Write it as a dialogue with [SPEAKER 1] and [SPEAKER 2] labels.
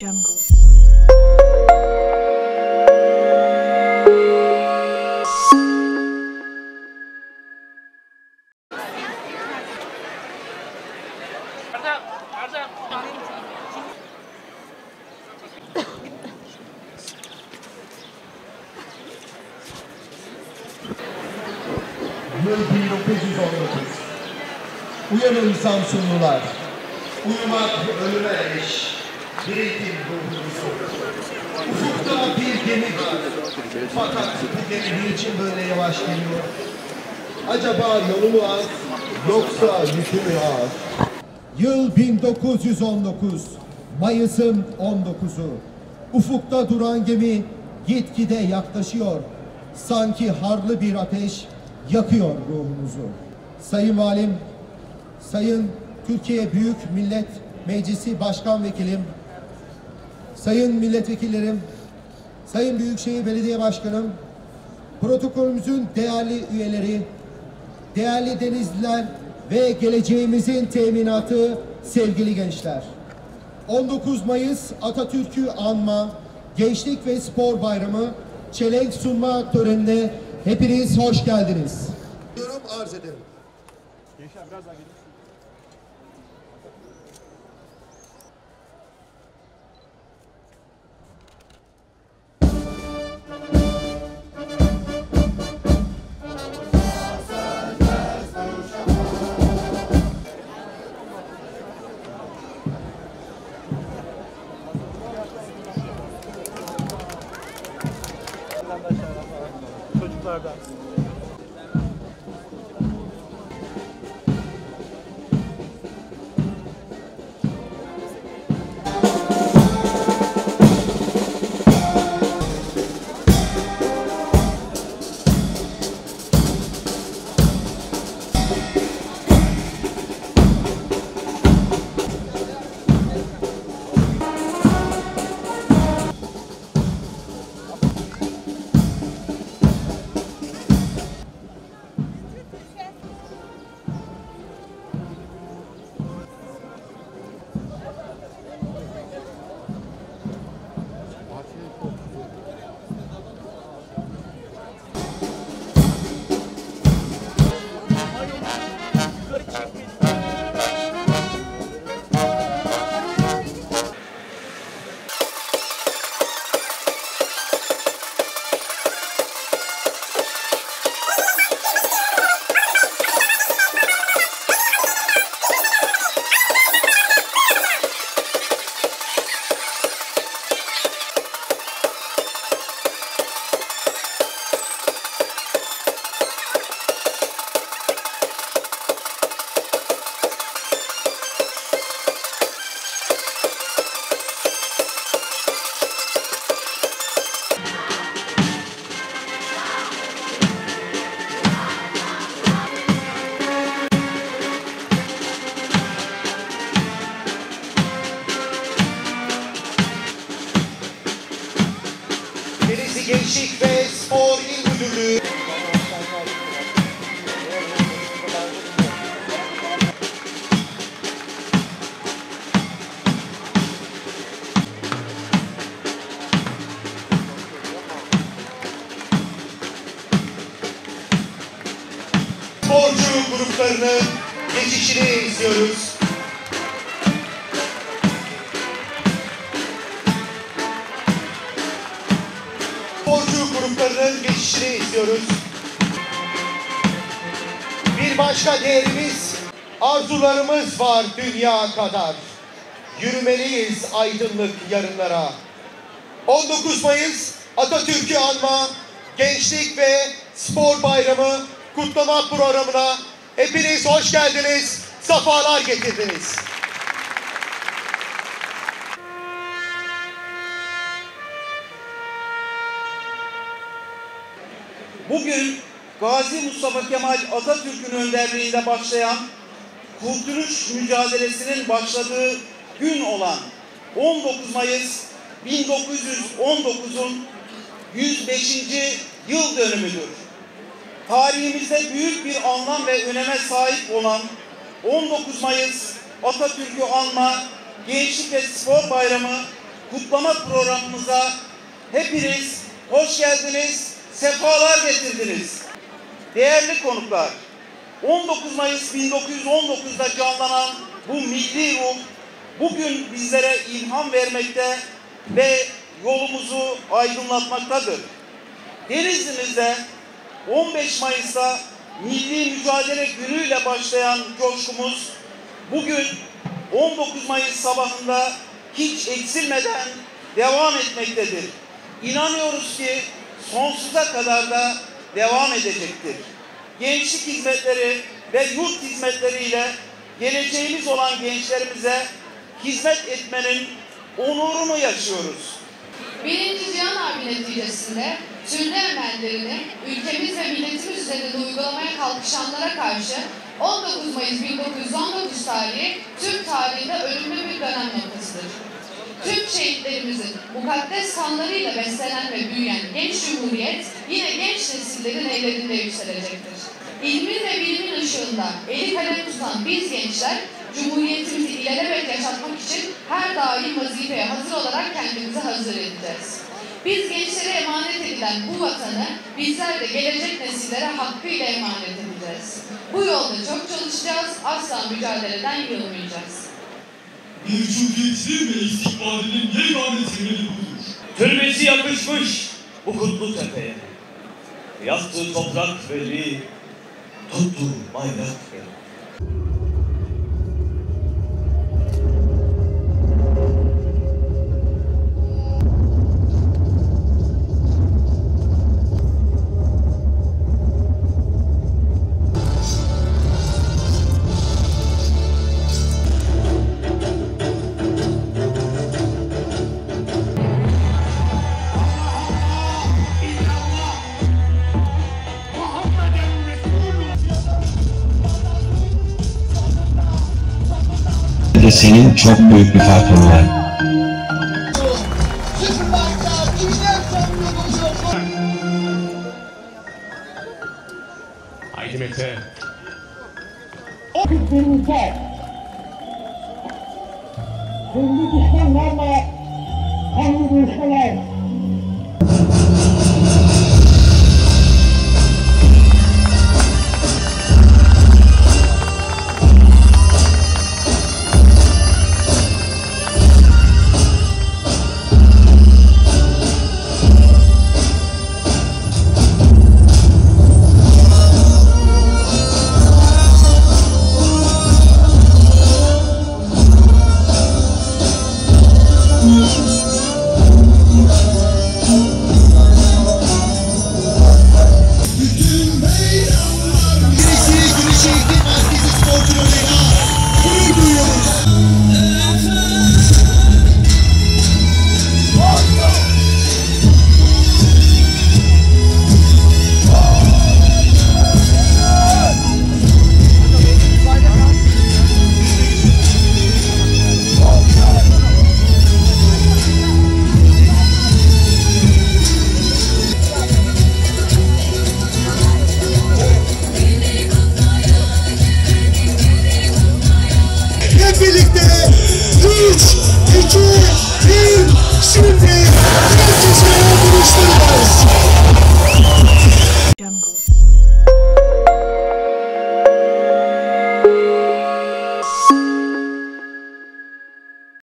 [SPEAKER 1] jungle
[SPEAKER 2] Yıl 1919. Uyanın Samsunlular. Uyumak ölüme eş. Diriltin ruhunuzu. Ufukta bir gemi. Fakat bu gemi niçin böyle yavaş geliyor? Acaba yolu mu az, yoksa yükü mü ağır? Yıl 1919. Mayıs'ın 19'u. Ufukta duran gemi gitgide yaklaşıyor. Sanki harlı bir ateş yakıyor ruhumuzu. Sayın Valim, Sayın Türkiye Büyük Millet Meclisi Başkan Vekilim, Sayın Milletvekillerim, Sayın Büyükşehir Belediye Başkanım, protokolümüzün değerli üyeleri, değerli denizliler ve geleceğimizin teminatı sevgili gençler. 19 Mayıs Atatürk'ü anma, Gençlik ve Spor Bayramı çelenk sunma törenine hepiniz hoş geldiniz. Yorum arz ederim.
[SPEAKER 3] Bye bye. people. Gruplarının geçişini izliyoruz. sporcu gruplarının geçişini izliyoruz. Bir başka değerimiz, arzularımız var dünya kadar. Yürümeliyiz aydınlık yarınlara. 19 Mayıs Atatürk'ü anma, gençlik ve spor bayramı kutlama programına hepiniz hoş geldiniz, safalar getirdiniz.
[SPEAKER 4] Bugün Gazi Mustafa Kemal Atatürk'ün önderliğinde başlayan kurtuluş mücadelesinin başladığı gün olan 19 Mayıs 1919'un 105. yıl dönümüdür. Tarihimizde büyük bir anlam ve öneme sahip olan 19 Mayıs Atatürk'ü anma Gençlik ve Spor Bayramı kutlama programımıza hepiniz hoş geldiniz, sefalar getirdiniz. Değerli konuklar, 19 Mayıs 1919'da canlanan bu milli ruh bugün bizlere ilham vermekte ve yolumuzu aydınlatmaktadır. Denizli'mizde 15 Mayıs'ta Milli Mücadele Günü'yle başlayan coşkumuz bugün 19 Mayıs sabahında hiç eksilmeden devam etmektedir. İnanıyoruz ki sonsuza kadar da devam edecektir. Gençlik hizmetleri ve yurt hizmetleriyle geleceğimiz olan gençlerimize hizmet etmenin onurunu yaşıyoruz.
[SPEAKER 1] Birinci Cihan Harbi neticesinde türlü emellerini ülkemiz ve milletimiz üzerinde uygulamaya kalkışanlara karşı 19 Mayıs 1919 tarihi Türk tarihinde ölümlü bir dönem noktasıdır. Türk şehitlerimizin mukaddes kanlarıyla beslenen ve büyüyen genç cumhuriyet yine genç nesillerin ellerinde yükselecektir. İlmin ve bilimin ışığında eli kalem tutan biz gençler Cumhuriyetimizi ilelebet yaşatmak için her daim vazifeye hazır olarak kendimizi hazır edeceğiz. Biz gençlere emanet edilen bu vatanı bizler de gelecek nesillere hakkıyla emanet edeceğiz. Bu yolda çok çalışacağız, asla mücadeleden yılmayacağız.
[SPEAKER 5] Bir cumhuriyetin ve istikbalinin yegane temeli budur.
[SPEAKER 6] Türbesi yakışmış bu kutlu tepeye. Yaktığı toprak veli, tuttu bayrak veli.
[SPEAKER 7] Senin çok büyük bir farkın var.
[SPEAKER 5] Haydi Mete.
[SPEAKER 8] Türkiye. Kendi düşmanlarla kendi düşmanlar.
[SPEAKER 3] Hiç iki bir şimdi